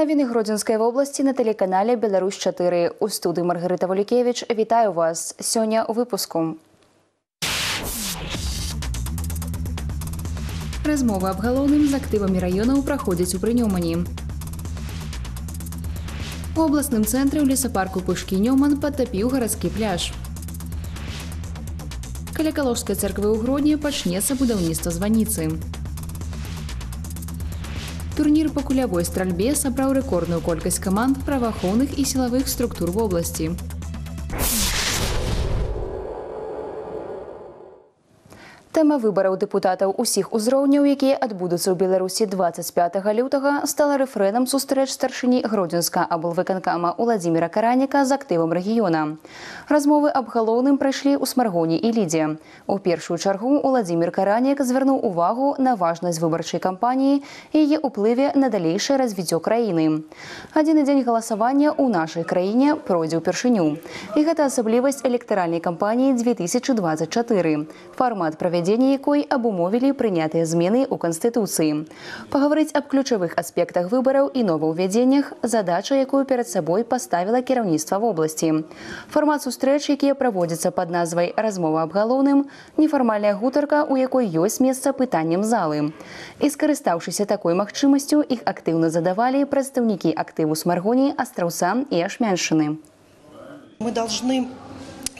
Новини Гродзенської області на телеканалі Білорусь 4 у студії Маргарита Волікевич. Вітаю вас сьогодні у випуску. Розмови аб галоўным з актывамі раёнаў праходзяць у прынёмані. У абласным цэнтры ў лесапарку пышкі Нёман падтапіў гарадскі пляж. Каля калужскай царквы ў гродні пачнецца будаўніцтва званіцы. Турнір па кулявой стральбе сабраў рэкордную колькасць каманд праваахоўных і сілавых структур вобласці. Тэма выбараў дэпутатаў усіх узроўняў, якія адбудуцца ў Беларусі 25 лютага, стала рэфрэнам сустрэч старшыні гродзенска аблвыканкама Уладзіміра Караніка з актывам рэгіёна. Размовы аб галоўным прайшлі ў смаргоні і лідзе. У першую чаргу Уладзімір Каранік звярнуў увагу на важнасць выбарчай кампаніі і яе ўплыве на далейшае развіццё краіны. Адзіны дзень галасавання ў нашай краіне пройдзе ўпершыню. І гэта асаблівасць электаральнай кампаніі 2024. Фармат правядзення правядзенне якой абумовілі прынятыя змены ў канстытуцыі. Пагаварыць аб ключавых аспектах выбараў і новаўвядзеннях задача, якую перад сабой паставіла кіраўніцтва вобласці. Фармат сустрэч, якія праводзяцца пад назвай размова аб галоўным, нефармальная гутарка, у якой ёсць месца пытанням залы. І скарыстаўшыся такой магчымасцю, іх актыўна задавалі прадстаўнікі актыву смаргоні, астраўса і ашмяншыны. Мы должны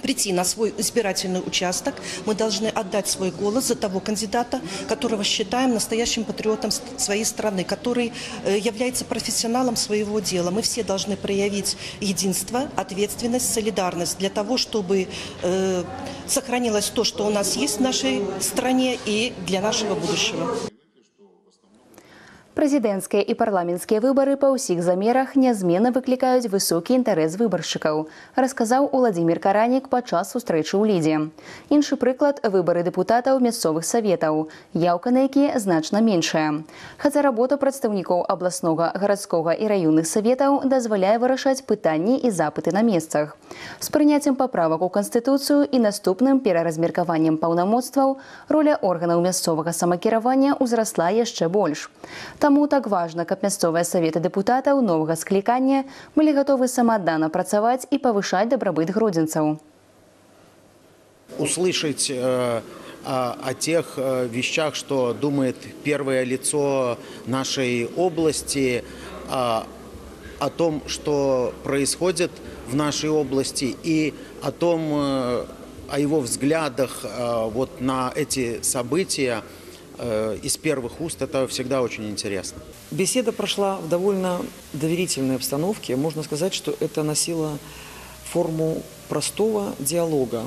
прийти на свой избирательный участок, мы должны отдать свой голос за того кандидата, которого считаем настоящим патриотом своей страны, который является профессионалом своего дела. Мы все должны проявить единство, ответственность, солидарность для того, чтобы э, сохранилось то, что у нас есть в нашей стране и для нашего будущего. Прэзідэнцкія і парламенцкія выбары па ўсіх замерах нязменна выклікаюць высокі інтарэс выбаршчыкаў, расказаў Уладзімир Каранік падчас сустрэчы ў лідзе. Іншы прыклад выбары дэпутатаў мясцовых саветаў, яўка на якія значна меншая. Хаця работа прадстаўнікоў абласнога, гарадскога і раённых саветаў дазваляе вырашаць пытанні і запыты на месцах. З прыняццем паправак у канстытуцыю і наступным пераразмеркаваннем паўнамоцтваў роля органаў мясцовага самакіравання ўзрасла яшчэ больш. Таму так важна, каб мясцовыя саветы дэпутатаў новага склікання былі гатовы самааддана працаваць і павышаць дабрабыт гродзенцаў. Услышать э, о, о тех э, вещах, что думает первое лицо нашей области, э, о том, что происходит в нашей области и о том, э, о его взглядах э, вот на эти события – из первых уст, это всегда очень интересно. Беседа прошла в довольно доверительной обстановке. Можно сказать, что это носило форму простого диалога.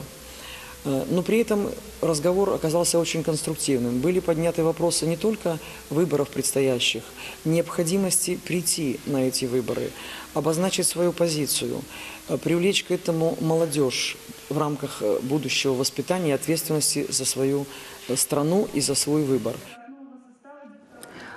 Но при этом разговор оказался очень конструктивным. Были подняты вопросы не только выборов предстоящих, необходимости прийти на эти выборы, обозначить свою позицию, привлечь к этому молодежь в рамках будущего воспитания и ответственности за свою страну и за свой выбор.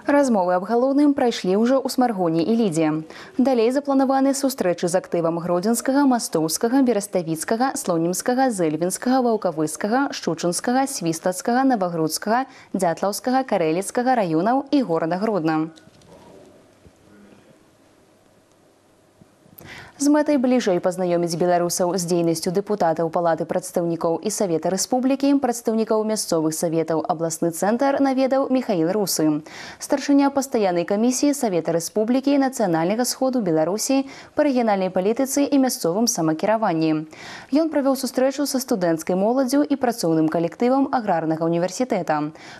Размовы аб галоўным прайшлі ўжо ў смаргоні і лідзе. Далей запланаваны сустрэчы з актывам гродзенскага, мастоўскага, бераставіцкага, слонімскага, зэльвінскага, ваўкавыскага, шчучынскага, свістацкага, навагрудскага, дзятлаўскага, карэліцкага раёнаў і горада Гродна. З мэтай бліжэй пазнаёміць беларусаў з дзейнасцю дэпутатаў палаты прадстаўнікоў і савета рэспублікі прадстаўнікаў мясцовых саветаў абласны цэнтр наведаў михаил русы. Старшыня пастаяннай камісіі савета рэспублікі нацыянальнага сходу беларусі па рэгіянальнай палітыцы і мясцовым самакіраванні. Ён правёў сустрэчу са студэнцкай моладзю і працоўным калектывам аграрнага універсітэта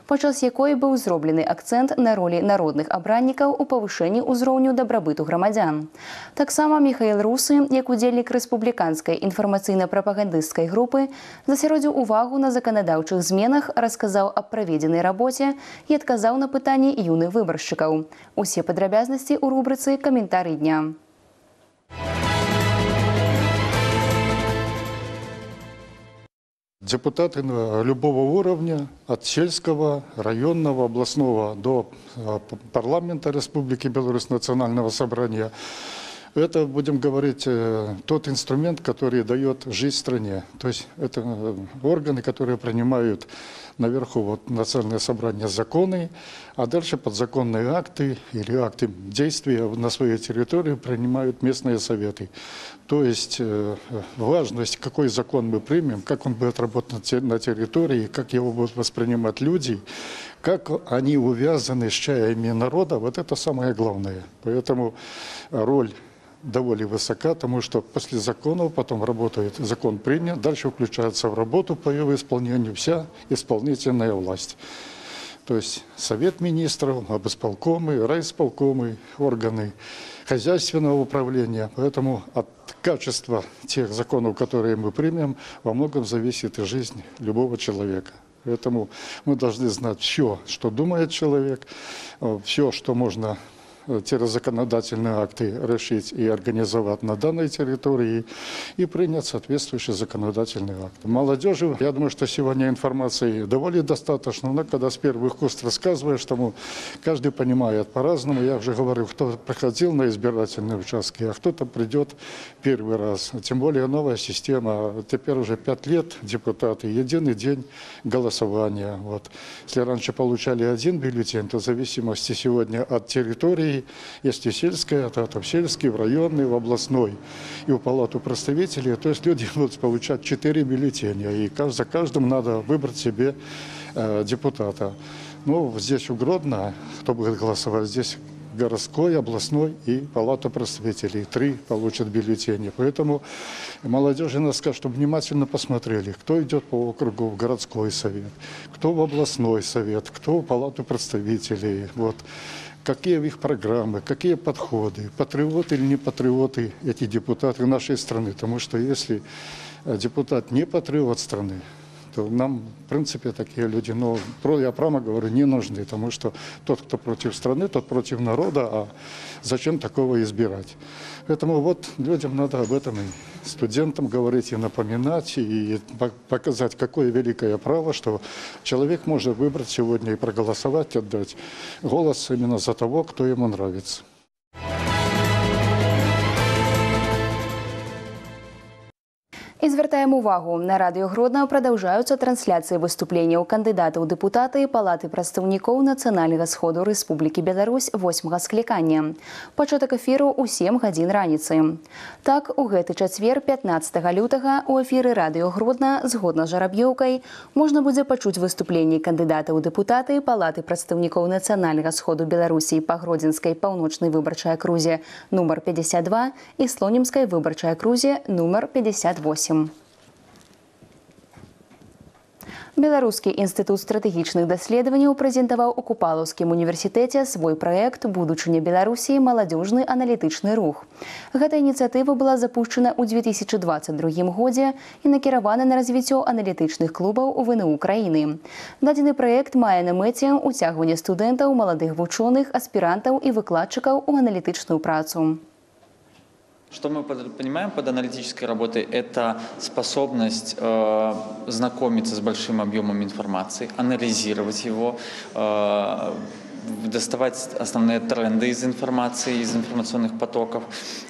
падчас якой быў зроблены акцэнт на ролі народных абраннікаў у павышэнні ўзроўню дабрабыту грамадзян. Таксама михаил беларусы як удзельнік рэспубліканскай інфармацыйна-прапагандысцкай групы засяродзіў увагу на заканадаўчых зменах расказаў аб праведзенай рабоце і адказаў на пытанні юных выбаршчыкаў усе падрабязнасці ў рубрыцы каментары дня Депутаты любого уровня, от сельского, районного, областного до парламента Республики Беларусь, Национального собрания, это, будем говорить, э, тот инструмент, который дает жизнь стране. То есть это э, органы, которые принимают наверху вот, национальное собрание законы, а дальше подзаконные акты или акты действия на своей территории принимают местные советы. То есть э, важность, какой закон мы примем, как он будет работать на те- на территории, как его будут воспринимать люди, как они увязаны с чаями народа, вот это самое главное. Поэтому роль довольно высока, потому что после законов потом работает, закон принят, дальше включается в работу по его исполнению вся исполнительная власть. То есть Совет министров, обосполкомы, райисполкомы, органы хозяйственного управления. Поэтому от качества тех законов, которые мы примем, во многом зависит и жизнь любого человека. Поэтому мы должны знать все, что думает человек, все, что можно э, те законодательные акты решить и организовать на данной территории и принять соответствующий законодательный акт. Молодежи, я думаю, что сегодня информации довольно достаточно, но когда с первых уст рассказываешь, тому каждый понимает по-разному. Я уже говорю, кто приходил на избирательные участки, а кто-то придет первый раз. Тем более новая система. Теперь уже пять лет депутаты, единый день голосования. Вот. Если раньше получали один бюллетень, то в зависимости сегодня от территории, если сельская, то это в сельский, в районный, в областной и в палату представителей. То есть люди будут получать четыре бюллетеня, и за каждым надо выбрать себе э, депутата. Ну, здесь у Гродно, кто будет голосовать, здесь городской, областной и палата представителей. Три получат бюллетени. Поэтому молодежи надо сказать, чтобы внимательно посмотрели, кто идет по округу в городской совет, кто в областной совет, кто в палату представителей. Вот. Какие их программы, какие подходы, патриоты или не патриоты эти депутаты нашей страны. Потому что если э, депутат не патриот страны, то нам, в принципе, такие люди, ну, я прямо говорю, не нужны, потому что тот, кто против страны, тот против народа, а зачем такого избирать? Поэтому вот людям надо об этом и студентам говорить, и напоминать, и по- показать, какое великое право, что человек может выбрать сегодня и проголосовать, отдать голос именно за того, кто ему нравится. І звертаємо увагу, на радіо Гродно продовжаються трансляції виступлення у кандидата у депутати Палати представників Національного сходу Республіки Білорусь 8 скликання. Початок ефіру у 7 годин раніці. Так, у гэты чацвер 15 лютага у ефіры радіо Гродно згодна з жараб'ёўкай можна будзе пачуць выступленні кандыдата ў дэпутаты Палаты прадстаўнікоў нацыянальнага сходу Беларусі па гродзенскай паўночнай выбарчай акрузе нумар 52 і слонімскай выбарчай акрузе нумар 58. Беларускі інстытут стратэгічных даследаванняў прэзентаваў у купалаўскім універсітэце свой праект будучыня беларусі. Маладзёжны аналітычны рух гэта ініцыятыва была запущена ў 2022 годзе і накіравана на развіццё аналітычных клубаў у вну краіны. Дадзены праект мае на мэце ўцягванне студэнтаў маладых вучоных аспірантаў і выкладчыкаў у аналітычную працу Что мы понимаем под аналитической работой? Это способность э, знакомиться с большим объемом информации, анализировать его, э, доставать основные тренды из информации, из информационных потоков,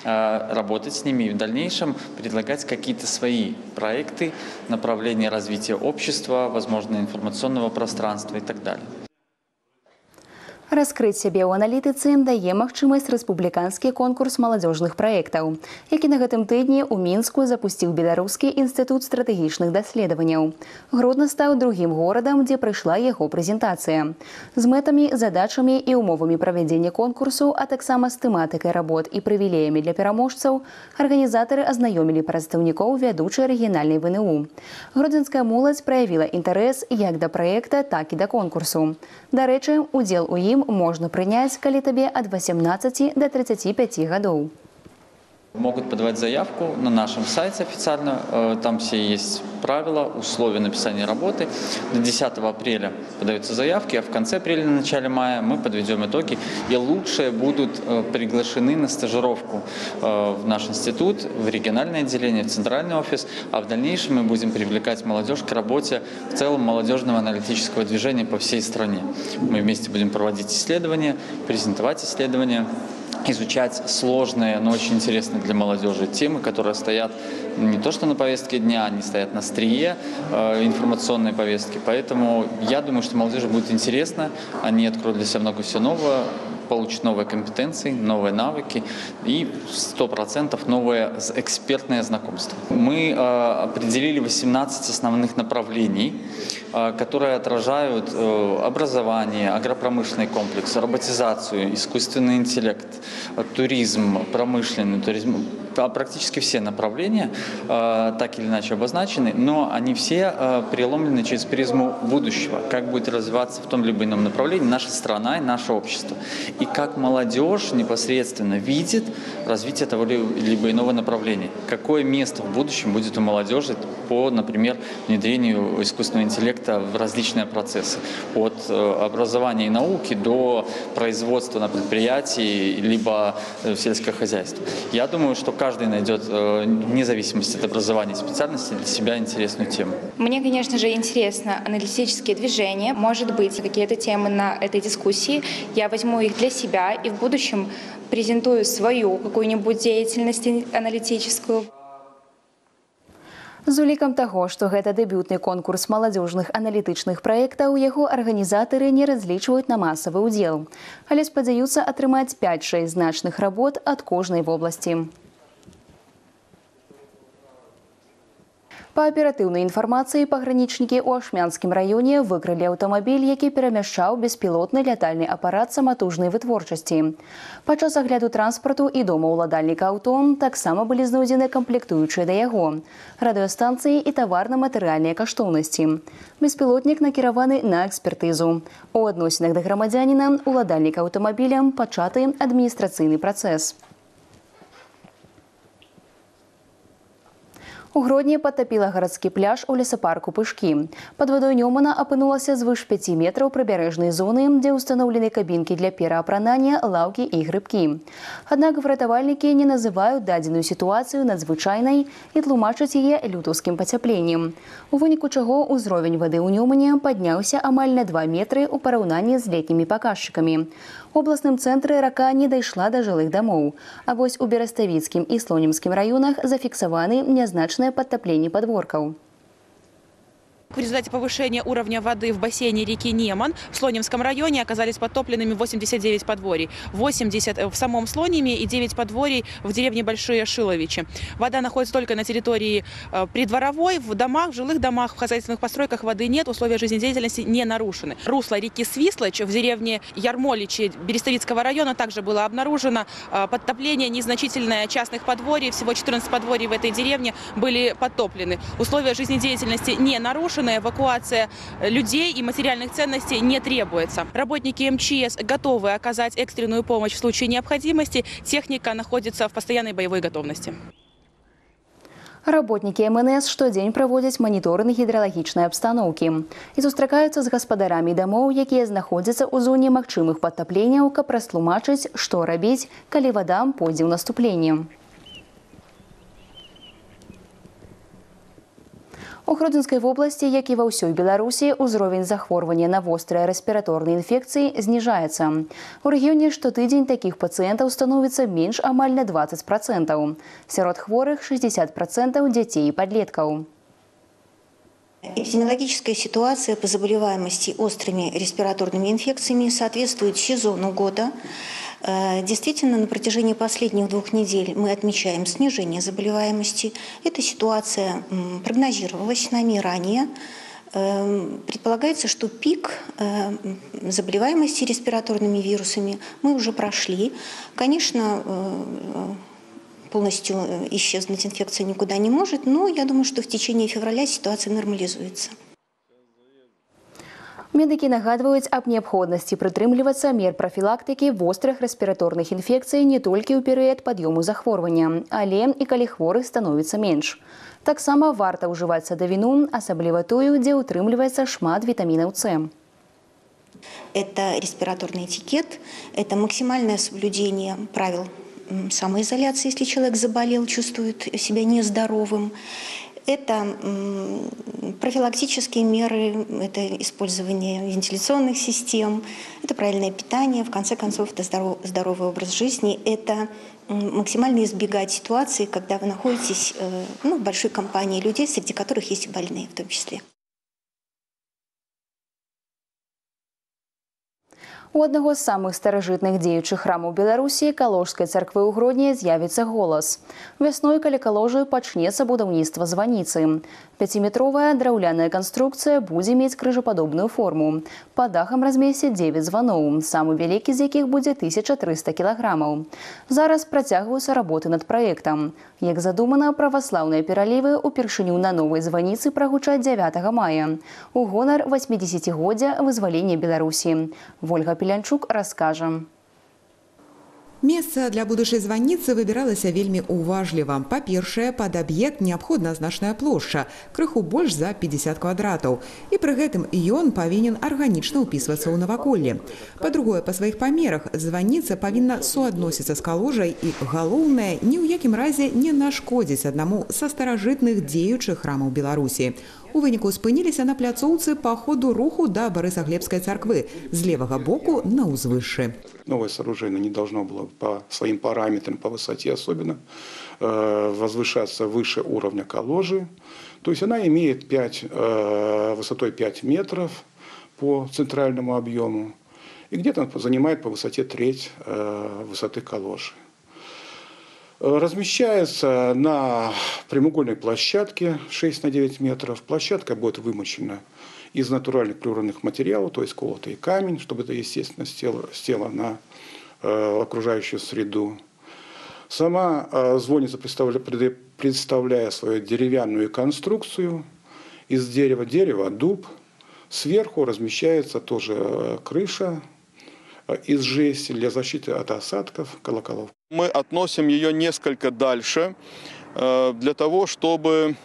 э, работать с ними и в дальнейшем предлагать какие-то свои проекты, направления развития общества, возможно, информационного пространства и так далее. Раскрыць сябе ў аналітыцы дае магчымасць рэспубліканскі конкурс маладзёжных праектаў, які на гэтым тыдні ў мінску запусціў беларускі інстытут стратэгічных даследаванняў. Гродна стаў другім горадам, дзе прыйшла яго прэзентацыя. З мэтамі, задачамі і ўмовамі правядзення конкурсу, а таксама з тэматыкай работ і прывілеямі для пераможцаў, арганізатары азнаёмілі прадстаўнікоў вядучай рэгіянальнай ВНУ. Гродзенская моладзь праявіла інтарэс як да праекта, так і да конкурсу. Дарэчы, удзел у ім можна прыняць, калі табе ад 18 да 35 гадоў. Могут подавать заявку на нашем сайте официально. Э, Там все есть правила, условия написания работы. До 10 апреля подаются заявки, а в конце апреля, на начале мая мы подведем итоги. И лучшие будут э, приглашены на стажировку э, в наш институт, в региональное отделение, в центральный офис. А в дальнейшем мы будем привлекать молодежь к работе в целом молодежного аналитического движения по всей стране. Мы вместе будем проводить исследования, презентовать исследования изучать сложные, но очень интересные для молодежи темы, которые стоят не то что на повестке дня, они стоят на острие э, информационной повестки. Поэтому я думаю, что молодежи будет интересно, они откроют для себя много всего нового, получат новые компетенции, новые навыки и 100% новое экспертное знакомство. Мы э, определили 18 основных направлений, э, которые отражают э, образование, агропромышленный комплекс, роботизацию, искусственный интеллект, туризм, промышленный туризм, практически все направления э, так или иначе обозначены, но они все э, переломлены через призму будущего, как будет развиваться в том либо ином направлении наша страна и наше общество. И как молодежь непосредственно видит развитие того ли- либо иного направления. Какое место в будущем будет у молодежи по, например, внедрению искусственного интеллекта в различные процессы. От э, образования и науки до производства на предприятии, либо э, в сельское хозяйство. Я думаю, что каждый найдет, э, вне зависимости от образования и специальности, для себя интересную тему. Мне, конечно же, интересно аналитические движения. Может быть, какие-то темы на этой дискуссии. Я возьму их для себя и в будущем презентую свою какую-нибудь деятельность аналитическую. З улікам таго, што гэта дэбютны конкурс маладзёжных аналітычных праектаў, яго арганізатары не разлічваюць на масавы ўдзел, але спадзяюцца атрымаць 5-6 значных работ ад кожнай вобласці. Па аператыўнай інфармацыі пагранічнікі ў ашмянскім раёне выкрылі аўтамабіль, які перамяшчаў беспілотны лятальны апарат саматужнай вытворчасці. Падчас агляду транспарту і дома ўладальніка аўто таксама былі знойдзены камплектуючыя да яго, радыёстанцыі і таварна-матэрыяльныя каштоўнасці. Беспілотнік накіраваны на экспертызу. У адносінах да грамадзяніна ўладальніка аўтамабілем пачаты адміністрацыйны працэс. У Гродні падтапіла гарадскі пляж у лесапарку Пышкі. Пад вадой Нёмана апынулася звыш 5 метраў прыбярэжнай зоны, дзе ўстаноўлены кабінкі для пераапранання, лаўкі і грыбкі. Аднак выратавальнікі не называюць дадзеную сітуацыю надзвычайнай і тлумачаць яе лютаўскім пацяпленнем. У выніку чаго ўзровень вады ў Нёмане падняўся амаль на 2 метры ў параўнанні з летнімі паказчыкамі. У абласным цэнтры рака не дайшла да жылых дамоў. А вось у бераставіцкім і слонімскім раёнах зафіксаваны нязначныя падтапленні подворкаў. В результате повышения уровня воды в бассейне реки Неман в Слонимском районе оказались подтопленными 89 подворий. 80 в самом Слониме и 9 подворий в деревне Большие Шиловичи. Вода находится только на территории э, придворовой, в домах, в жилых домах, в хозяйственных постройках воды нет, условия жизнедеятельности не нарушены. Русло реки Свислочь в деревне Ярмоличи Берестовицкого района также было обнаружено э, подтопление незначительное частных подворий. Всего 14 подворий в этой деревне были подтоплены. Условия жизнедеятельности не нарушены, эвакуация людей и материальных ценностей не требуется. Работники МЧС готовы оказать экстренную помощь в случае необходимости. Техника находится в постоянной боевой готовности. Работнікі МНС штодзень праводзяць маніторынг гідралагічнай абстаноўкі і сустракаюцца з гаспадарамі дамоў, якія знаходзяцца ў зоне магчымых падтапленняў, каб растлумачыць, што рабіць, калі вада пойдзе ў наступленне. У Гродзенскай вобласці, як і ва ўсёй Беларусі, узровень захворвання на вострыя рэспіраторныя інфекцыі зніжаецца. У рэгіёне штотыдзень такіх пацыентаў становіцца менш амаль на 20 процентаў. Сярод хворых 60 процентаў дзяцей і падлеткаў. Эпидемиологическая ситуация по заболеваемости острыми респираторными инфекциями соответствует сезону года. Э, Действительно, на протяжении последних двух недель мы отмечаем снижение заболеваемости. Эта ситуация прогнозировалась нами ранее. Эм, Предполагается, что пик э, заболеваемости респираторными вирусами мы уже прошли. Конечно, э, полностью э, исчезнуть инфекция никуда не может, но я думаю, что в течение февраля ситуация нормализуется. Медыкі нагадваюць аб неабходнасці прытрымлівацца мер прафілактыкі вострых рэспіраторных інфекцый не толькі ў перыяд пад'ёму захворвання, але і калі хворых становіцца менш. Таксама варта ўжываць садавіну, асабліва тую, дзе ўтрымліваецца шмат вітамінаў С. Это респираторный этикет, это максимальное соблюдение правил м, самоизоляции, если человек заболел, чувствует себя нездоровым. Это профилактические меры, это использование вентиляционных систем, это правильное питание, в конце концов, это здоров- здоровый образ жизни, это максимально избегать ситуации, когда вы находитесь э, ну, в большой компании людей, среди которых есть и больные в том числе. У аднаго з самых старажытных дзеючых храмаў Беларусі каложскай царквы ў Гродні з'явіцца голас. Вясной каля каложы пачнецца будаўніцтва званіцы. Пяціметровая драўляная канструкцыя будзе мець крыжападобную форму. Па дахам размесціць 9 званоў, самы вялікі з якіх будзе 1300 кілаграмаў. Зараз працягваюцца работы над праектам. Як задумана, праваслаўныя пералівы ўпершыню на новай званіцы прагучаць 9 мая. У гонар 80годдзя вызвалення Беларусі. Вольга Пелянчук раскажа. Месца для будучай званіцы выбіралася вельмі ўважліва. Па-першае, пад аб'ект неабходна значная плошча, крыху больш за 50 квадратаў. І пры гэтым ён павінен арганічна ўпісвацца ў наваколле. Па-другое, па сваіх памерах званіца павінна суадносіцца з каложай і, галоўнае, ні ў якім разе не нашкодзіць аднаму са старажытных дзеючых храмаў Беларусі. У выніку спыніліся на пляцоўцы па ходу руху да Барысаглебскай царквы з левага боку на ўзвышшы. Новое сооружение не должно было по своим параметрам, по высоте особенно, э, возвышаться выше уровня коложи. То есть она имеет 5, э, высотой 5 метров по центральному объему и где-то занимает по высоте треть э, высоты коложи. Размещается на прямоугольной площадке 6 на 9 метров. Площадка будет вымощена из натуральных природных материалов, то есть колотый камень, чтобы это естественно стело, стело на э, окружающую среду. Сама э, звонница, представля, преды- представляя свою деревянную конструкцию из дерева, дерева, дуб, сверху размещается тоже э, крыша из жести для защиты от осадков, колоколов. Мы относим ее несколько дальше э, для того, чтобы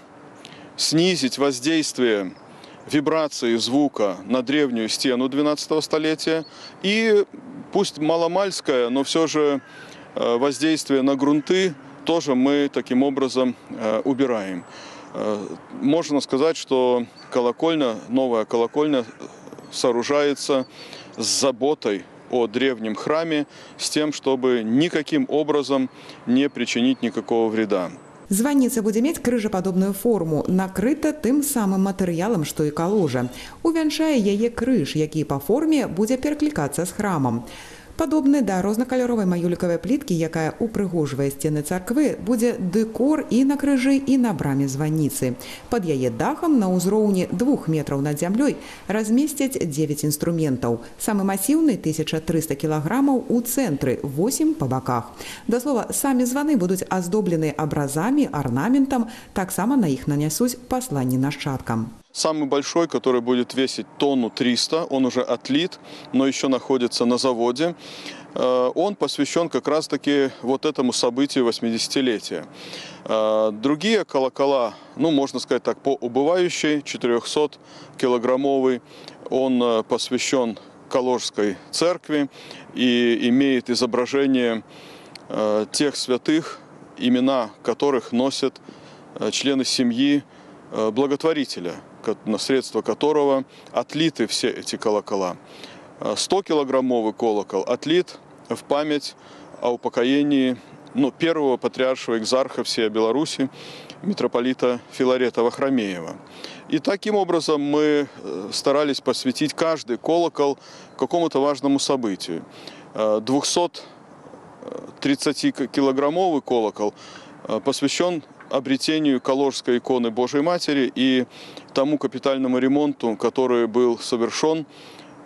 снизить воздействие вибрации звука на древнюю стену 12 столетия и пусть маломальское, но все же э, воздействие на грунты тоже мы таким образом э, убираем. Э, Можно сказать, что колокольня, новая колокольня сооружается с заботой о древнем храме, с тем, чтобы никаким образом не причинить никакого вреда. Званіца будзе мець крыжападобную форму, накрыта тым самым матэрыялам, што і каложа. Увянчае яе крыж, які па форме будзе пераклікацца з храмам. Падобны да рознакаляровай маюлікавай пліткі, якая упрыгожвае сцены царквы, будзе дэкор і на крыжы і на браме званіцы. Пад яе дахам на ўзроўні двух метраў над зямлёй размесцяць 9 інструментаў. Самы масіўны 1300 кілаграмаў у цэнтры, 8 па баках. Да слова, самі званы будуць аздоблены абразамі, арнаментам, таксама на іх нанясуць пасланні нашчадкам. Самый большой, который будет весить тонну 300, он уже отлит, но еще находится на заводе. Э, Он посвящен как раз-таки вот этому событию 80-летия. Э, Другие колокола, ну, можно сказать так, по убывающей, 400-килограммовый, он э, посвящен Каложской церкви и имеет изображение тех святых, имена которых носят члены семьи благотворителя, на средства которого отлиты все эти колокола. Э, 100-килограммовый колокол отлит в память о упокоении ну, первого патриаршего экзарха всей Беларуси, митрополита Филарета Вахромеева. И таким образом мы э, старались посвятить каждый колокол какому-то важному событию. Э, 230-килограммовый колокол э, посвящен обретению Каложской иконы Божьей Матери и тому капитальному ремонту, который был совершен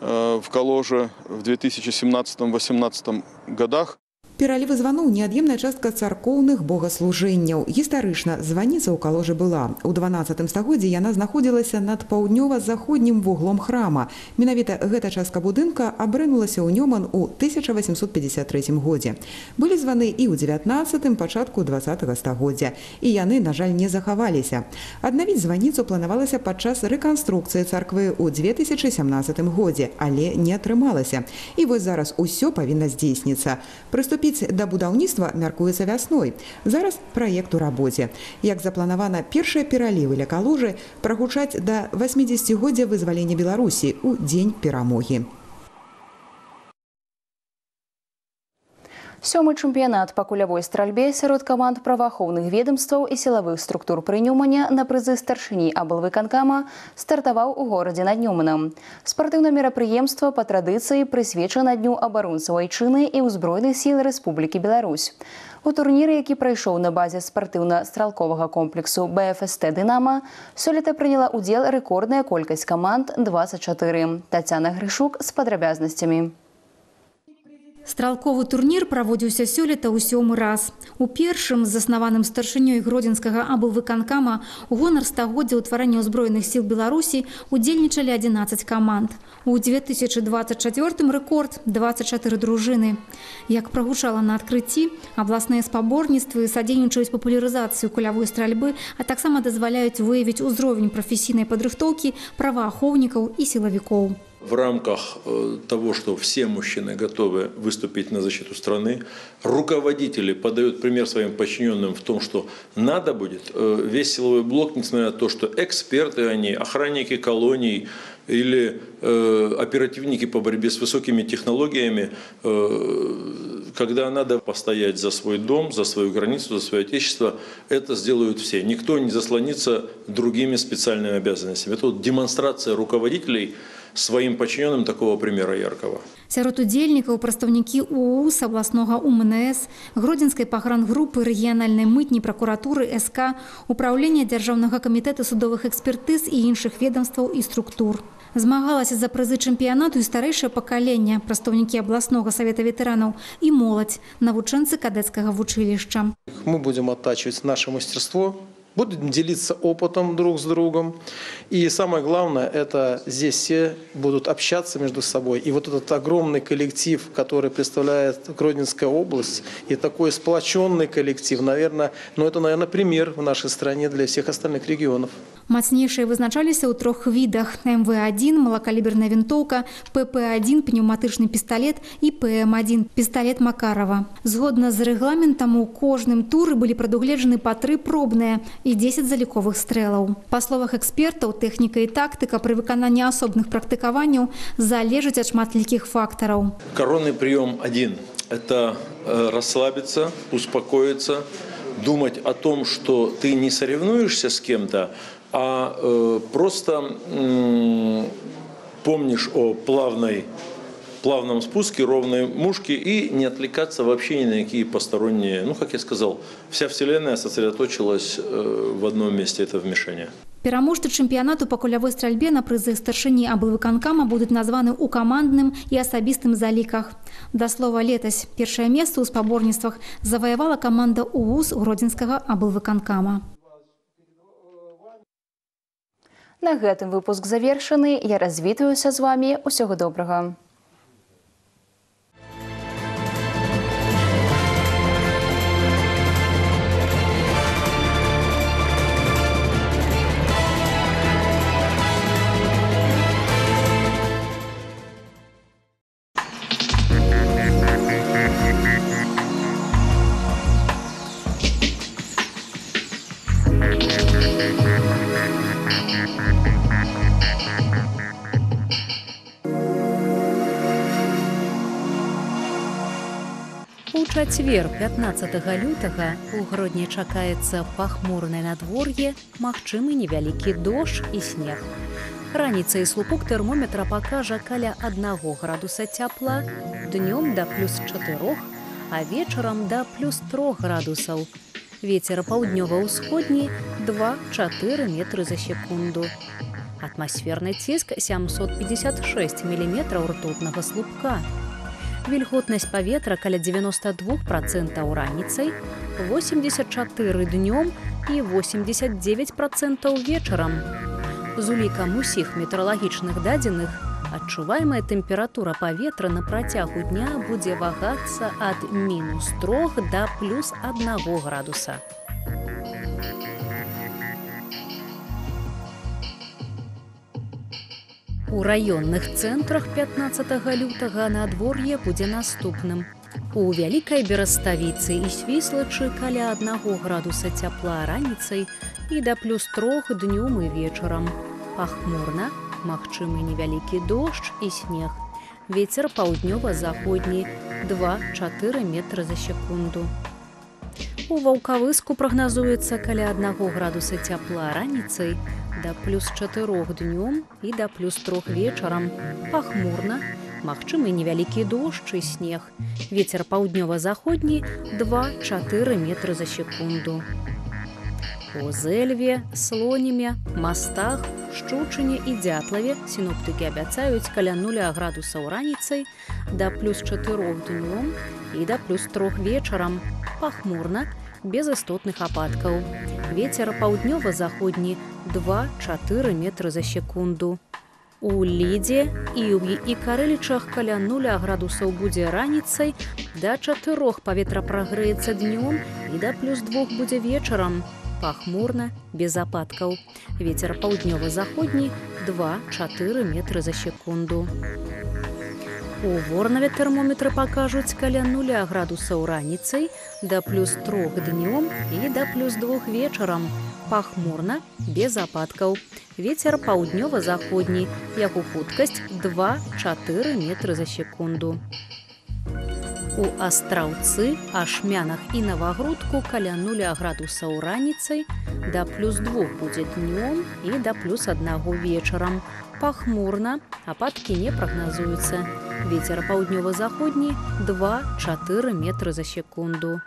э, в Каложе в 2017-2018 годах. Пералівы званоў неад'емная частка царкоўных богаслужэнняў. Гістарычна званіца ў каложы была. У 12 стагоддзі яна знаходзілася над паўднёва-заходнім вуглом храма. Менавіта гэта частка будынка абрынулася ў Нёман у 1853 годзе. Былі званы і ў 19 пачатку 20 стагоддзя. І яны, на жаль, не захаваліся. Аднавіць званіцу планавалася падчас рэканструкцыі царквы ў 2017 годзе, але не атрымалася. І вось зараз усё павінна здзейсніцца. Прыступіць Прыступіць да будаўніцтва мяркуецца вясной. Зараз праект у рабоце. Як запланавана першыя пералівы ля калужы прагучаць да 80годдзя вызвалення Беларусі ў дзень перамогі. Сёмы чэмпіянат па кулявой стральбе сярод каманд праваахоўных ведомстваў і сілавых структур прынюмання на прызы старшыні аблвыканкама стартаваў у горадзе над Нёманам. Спартыўнае мерапрыемства па традыцыі прысвечана дню абаронцаў айчыны і ўзброеных сіл Рэспублікі Беларусь. У турніры, які прайшоў на базе спартыўна-стралковага комплексу БФСТ «Дынама», сёлета прыняла ўдзел рэкордная колькасць каманд 24. Тацяна Грышук з падрабязнасцямі. Стралковы турнір праводзіўся сёлета ў сёмы раз. У першым з заснаваным старшынёй гродзенскага аблвыканкама у гонар стагоддзя ўтварэння ўзброеных сіл Беларусі удзельнічалі 11 каманд. У 2024 рэкорд 24 дружыны. Як прагучала на адкрыцці, абласныя спаборніцтвы садзейнічаюць папулярызацыю кулявой стральбы, а таксама дазваляюць выявіць узровень прафесійнай падрыхтоўкі праваахоўнікаў і сілавікоў. В рамках э, того, что все мужчины готовы выступить на защиту страны, руководители подают пример своим подчиненным в том, что надо будет, э, весь силовой блок, несмотря на то, что эксперты они, охранники колоний или э, оперативники по борьбе с высокими технологиями, когда надо постоять за свой дом, за свою границу, за свое отечество, это сделают все. Никто не заслонится другими специальными обязанностями. Это вот демонстрация руководителей сваім падчынёным такого примера яркого. Сярод удзельнікаў прадстаўнікі УУС абласнога УМНС, гродзенскай пагрангрупы рэгіянальнай мытні пракуратуры СК, упраўлення дзяржаўнага камітэта судовых экспертыз і іншых ведомстваў і структур. Змагалася за прызы чэмпіянату і старэйшае пакаленне, прадстаўнікі абласнога савета ветэранаў і моладзь, навучэнцы кадэцкага вучылішча. Мы будем оттачивать наше мастерство, будут делиться опытом друг с другом. И самое главное, это здесь все будут общаться между собой. И вот этот огромный коллектив, который представляет Гродненская область, и такой сплоченный коллектив, наверное, ну это, наверное, пример в нашей стране для всех остальных регионов. Мацнейшыя вызначаліся ў трох відах МВ1 малакаліберная вінтоўка, ПП1 пнеўматычны пісталет і ПМ1 пісталет Макарова. Згодна з рэгламентам у кожным туры былі прадугледжаны па тры пробныя і 10 заліковых стрэлаў. Па словах экспертаў, тэхніка і тактыка пры выкананні асобных практыкаванняў залежаць ад шматлікіх фактараў. Коронный прием один – это э, расслабиться, успокоиться, думать о том, что ты не соревнуешься с кем-то, а э, просто э, помнишь о плавной плавном спуске, ровной мушке и не отвлекаться вообще ни на какие посторонние. Ну, как я сказал, вся Вселенная сосредоточилась э, в одном месте, это вмешание. Пераможцы чэмпіянату па кулявой стральбе на прызы старшыні аблвыканкама будуць названы ў камандным і асабістым заліках. Да слова летась першае месца ў спаборніцтвах заваявала каманда УУС гродзенскага аблвыканкама. На гэтым выпуск завершаны. Я развітаюся з вамі. Усяго добрага. Чацвер 15 лютага у грудні чакаецца пахмурнае надвор'е, магчымы невялікі дождж і снег. Раніцай слупок тэрмометра пакажа каля аднаго градуса цяпла, днём да плюс 4, а вечарам да плюс трох градусаў. Вецер паўднёва-ўсходні 2-4 метры за секунду. Атмасферны ціск 756 міліметраў ртутнага слупка. Вільготнасць паветра каля 92 процентаў раніцай, 84 днём і 89 процентаў вечарам. З улікам усіх метэаралагічных дадзеных адчуваемая тэмпература паветра на працягу дня будзе вагацца ад мінус трох да плюс аднаго градуса. У раённых цэнтрах 15 лютага надвор'е будзе наступным. У вялікай бераставіцы і свіслачы каля аднаго градуса цяпла раніцай і да плюс трох днём і вечарам. Пахмурна, магчымы невялікі дождж і снег. Вецер паўднёва-заходні 2-4 метры за секунду. У ваўкавыску прагназуецца каля аднаго градуса цяпла раніцай да плюс 4 днём і да плюс трох вечарам. Пахмурна, магчымы невялікі дождж і снег. Вецер паўднёва-заходні 2-4 метры за секунду. У зэльве, слонеме, мастах, шчучыне і дзятлаве сіноптыкі абяцаюць каля нуля градусаў раніцай да плюс 4 днём і да плюс трох вечарам. Пахмурна, без істотных ападкаў. Вецер паўднёва-заходні 2-4 метры за секунду. У лідзе, іўі і карэлічах каля нуля градусаў будзе раніцай, да чатырох паветра прагрэецца днём і да плюс двух будзе вечарам. Пахмурна, без ападкаў. Вецер паўднёва-заходні 2-4 метры за секунду. У ворнаве тэрмометры пакажуць каля нуля градусаў раніцай да плюс трох днём і да плюс двух вечарам. Пахмурна, без ападкаў. Вецер паўднёва-заходні, як у хуткасць 2-4 метры за секунду. У астраўцы, ашмянах і навагрудку каля нуля градусаў раніцай да плюс двух будзе днём і да плюс аднаго вечарам. Пахмурна, ападкі не прагназуюцца. Вецер паўднёва-заходні 2-4 метры за секунду.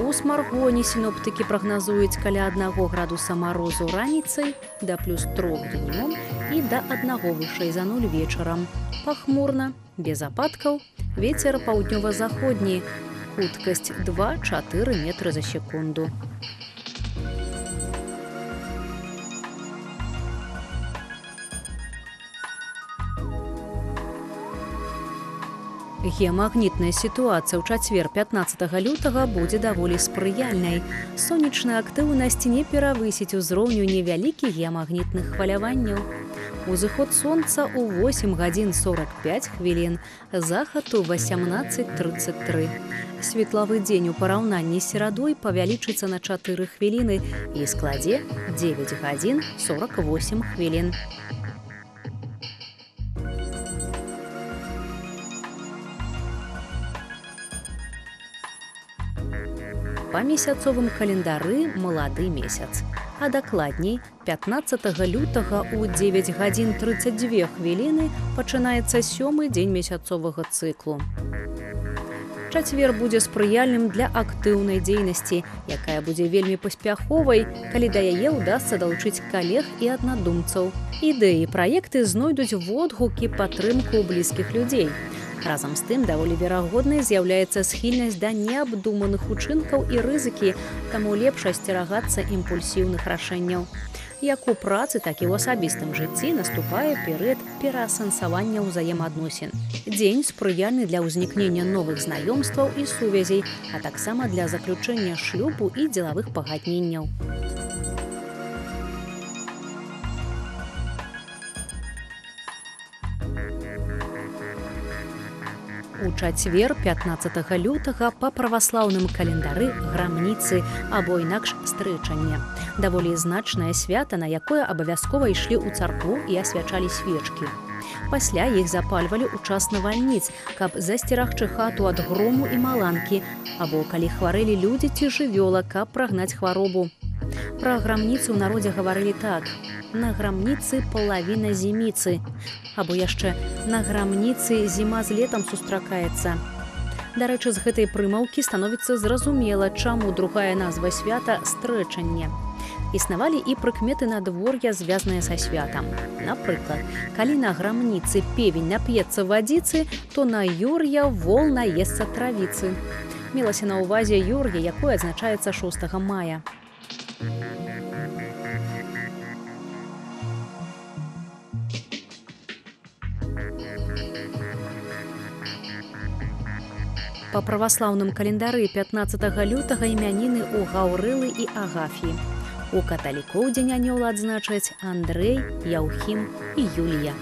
У смаргоне сіноптыкі прагназуюць каля аднаго градуса марозу раніцай да плюс трох днём і да аднаго вышэй за нуль вечарам. Пахмурна, без ападкаў, вецер паўднёва-заходні, хуткасць 2-4 метры за секунду. Геамагнітная сітуацыя ў чацвер 15 лютага будзе даволі спрыяльнай. Сонечная актыўнасць не перавысіць узроўню невялікіх геамагнітных хваляванняў. Узыход сонца ў 8 гадзін 45 хвілін, захад у 18:33. Светлавы дзень у параўнанні з серадой павялічыцца на 4 хвіліны і складзе 9 гадзін 48 хвілін. Па месяцовым календары малады месяц. А дакладней 15 лютага ў 9 гадзін 32 хвіліны пачынаецца сёмы дзень месяцовага цыклу. Чацвер будзе спрыяльным для актыўнай дзейнасці, якая будзе вельмі паспяховай, калі да яе ўдасца далучыць калег і аднадумцаў. Ідэі праекты знойдуць водгукі падтрымку блізкіх людзей. Разам з тым даволі верагоднай з'яўляецца схільнасць да неабдуманых учынкаў і рызыкі, таму лепш асцерагацца імпульсіўных рашэнняў. Як у працы, так і ў асабістым жыцці наступае перыяд пераасэнсавання ўзаемаадносін. Дзень спрыяльны для ўзнікнення новых знаёмстваў і сувязей, а таксама для заключэння шлюбу і дзелавых пагадненняў. У чацвер 15 лютага па праваслаўным календары грамніцы або інакш стрэчання. Даволі значнае свята, на якое абавязкова ішлі ў царкву і асвячалі свечкі. Пасля іх запальвалі ў час навальніц, каб засцерагчы хату ад грому і маланкі, або калі хварэлі людзі ці жывёла, каб прагнаць хваробу. Пра грамніцу ў народзе гаварылі так: на грамніцы палавіна зіміцы, або яшчэ на грамніцы зіма з летам сустракаецца. Дарэчы, з гэтай прымаўкі становіцца зразумела, чаму другая назва свята стрэчанне. Існавалі і прыкметы надвор'я звязныя са святам. Напрыклад, калі на грамніцы певень нап'ецца вадзіцы, то на юр'я вол наесца травіцы. Мелася на ўвазе юр'я, якое адзначаецца 6 мая. Па праваслаўным календары 15 лютага імяніны ў гаўрылы і агафі. У каталікоў дзень анёла адзначаць Андрэй, Яўхім і Юлія.